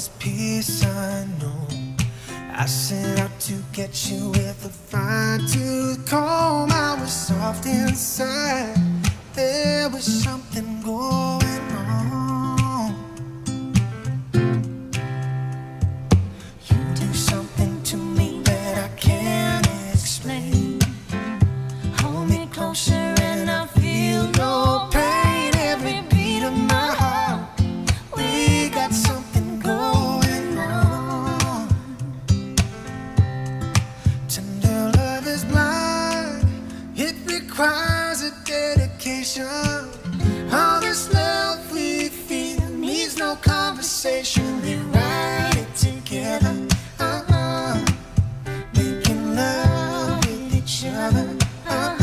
was peace, I know. I set out to get you with a fine tooth comb. I was soft inside. There was something going on. You do something to me that I can't explain. Hold me closer and I feel no pain. Every beat of my heart, we got something requires a dedication. All this love we feel needs no conversation. We ride it together. Uh -huh. Making love with each other. Uh -huh.